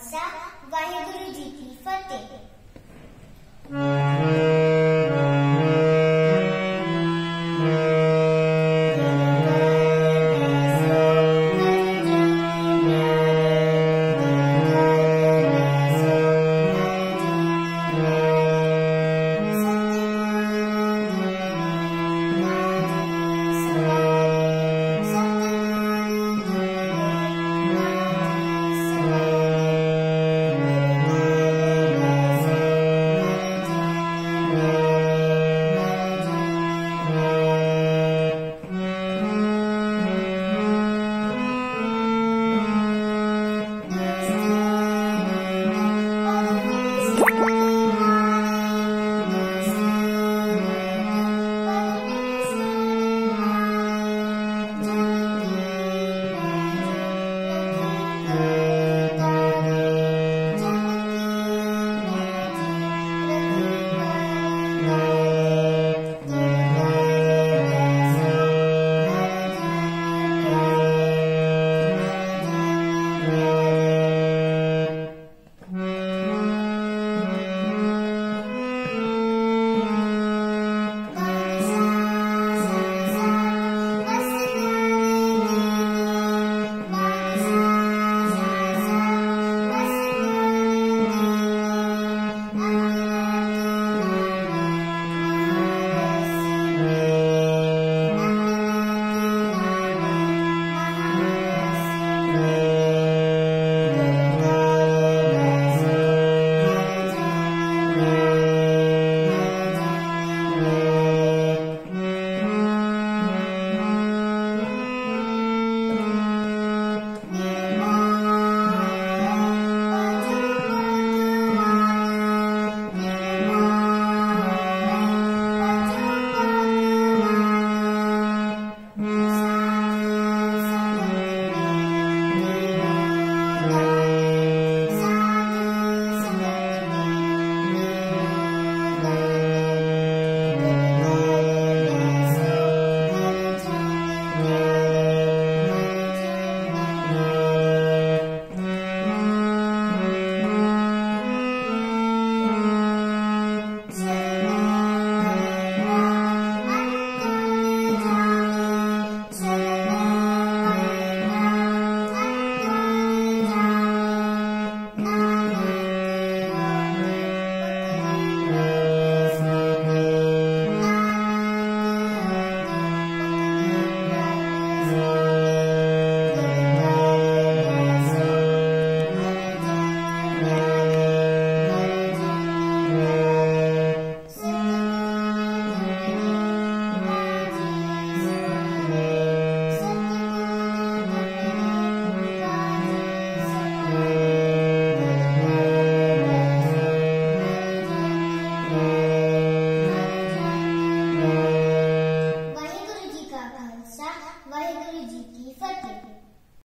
खालसा वाहिगुरु जी की फतेह।